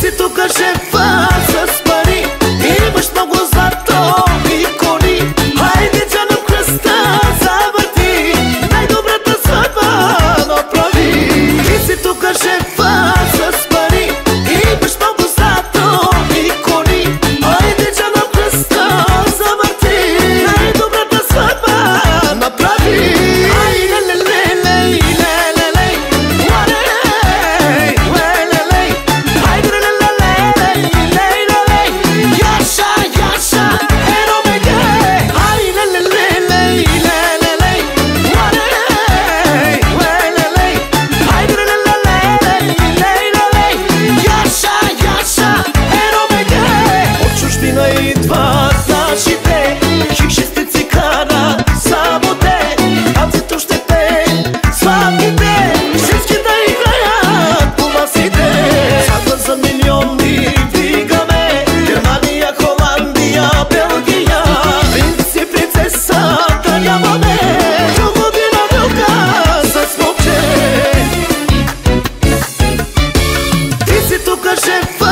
si tu cachets Tu que a